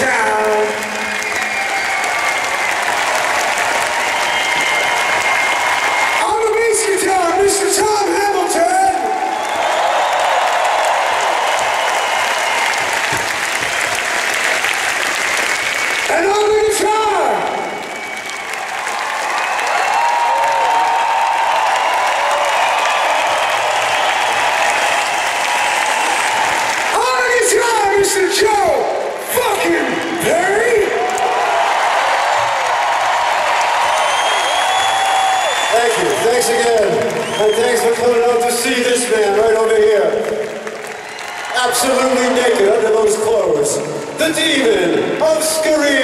ass And thanks for coming out to see this man right over here. Absolutely naked under those clothes. The demon of Screaming